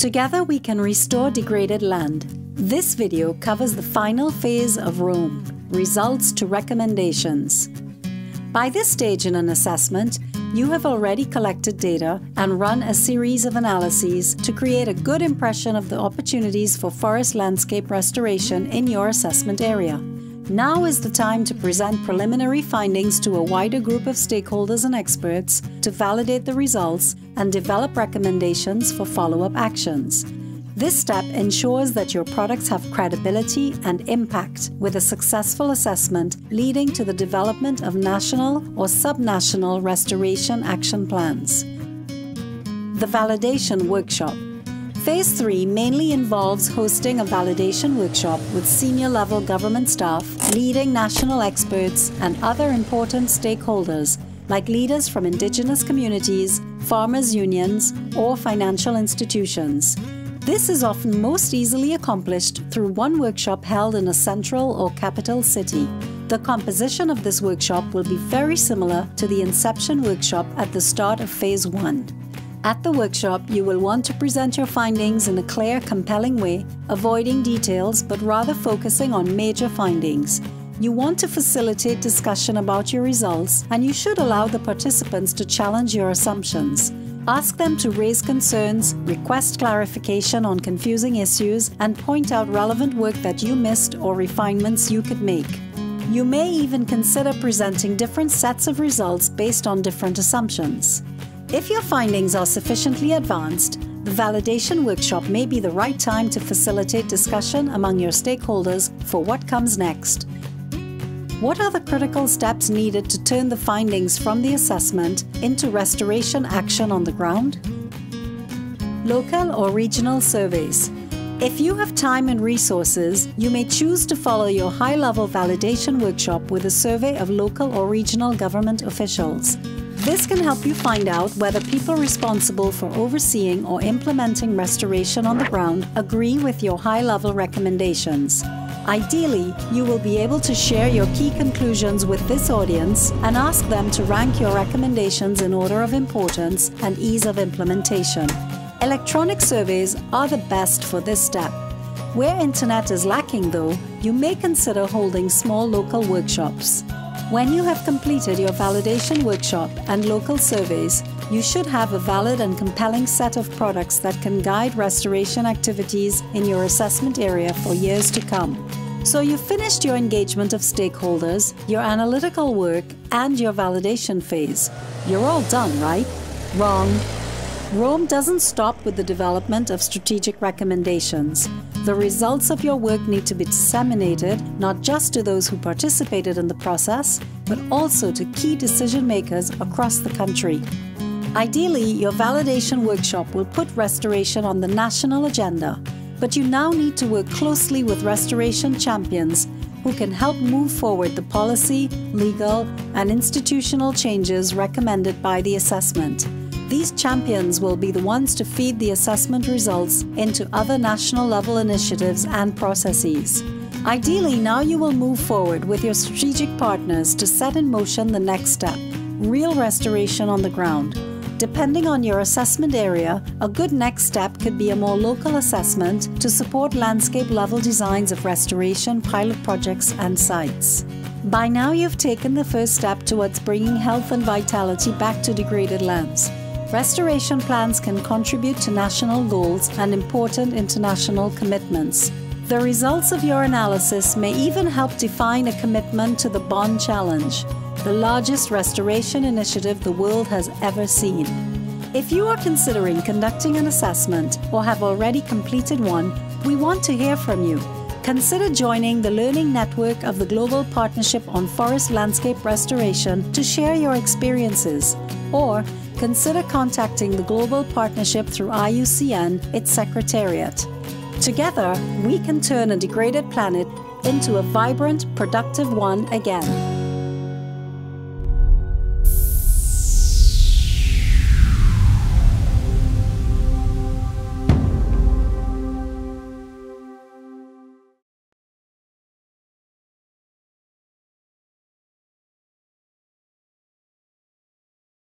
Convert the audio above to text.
Together we can restore degraded land. This video covers the final phase of ROAM, results to recommendations. By this stage in an assessment, you have already collected data and run a series of analyses to create a good impression of the opportunities for forest landscape restoration in your assessment area. Now is the time to present preliminary findings to a wider group of stakeholders and experts to validate the results and develop recommendations for follow up actions. This step ensures that your products have credibility and impact with a successful assessment leading to the development of national or subnational restoration action plans. The Validation Workshop Phase 3 mainly involves hosting a validation workshop with senior level government staff, leading national experts, and other important stakeholders like leaders from indigenous communities, farmers' unions, or financial institutions. This is often most easily accomplished through one workshop held in a central or capital city. The composition of this workshop will be very similar to the Inception workshop at the start of Phase 1. At the workshop, you will want to present your findings in a clear, compelling way, avoiding details but rather focusing on major findings. You want to facilitate discussion about your results, and you should allow the participants to challenge your assumptions. Ask them to raise concerns, request clarification on confusing issues, and point out relevant work that you missed or refinements you could make. You may even consider presenting different sets of results based on different assumptions. If your findings are sufficiently advanced, the validation workshop may be the right time to facilitate discussion among your stakeholders for what comes next. What are the critical steps needed to turn the findings from the assessment into restoration action on the ground? Local or regional surveys. If you have time and resources, you may choose to follow your high level validation workshop with a survey of local or regional government officials. This can help you find out whether people responsible for overseeing or implementing restoration on the ground agree with your high level recommendations. Ideally, you will be able to share your key conclusions with this audience and ask them to rank your recommendations in order of importance and ease of implementation. Electronic surveys are the best for this step. Where internet is lacking, though, you may consider holding small local workshops. When you have completed your validation workshop and local surveys, you should have a valid and compelling set of products that can guide restoration activities in your assessment area for years to come. So you've finished your engagement of stakeholders, your analytical work, and your validation phase. You're all done, right? Wrong. ROAM doesn't stop with the development of strategic recommendations. The results of your work need to be disseminated not just to those who participated in the process, but also to key decision makers across the country. Ideally, your validation workshop will put restoration on the national agenda, but you now need to work closely with restoration champions who can help move forward the policy, legal, and institutional changes recommended by the assessment. These champions will be the ones to feed the assessment results into other national level initiatives and processes. Ideally, now you will move forward with your strategic partners to set in motion the next step real restoration on the ground. Depending on your assessment area, a good next step could be a more local assessment to support landscape level designs of restoration pilot projects and sites. By now, you've taken the first step towards bringing health and vitality back to degraded lands. Restoration plans can contribute to national goals and important international commitments. The results of your analysis may even help define a commitment to the Bonn Challenge, the largest restoration initiative the world has ever seen. If you are considering conducting an assessment or have already completed one, we want to hear from you. Consider joining the Learning Network of the Global Partnership on Forest Landscape Restoration to share your experiences, or consider contacting the Global Partnership through IUCN, its secretariat. Together, we can turn a degraded planet into a vibrant, productive one again.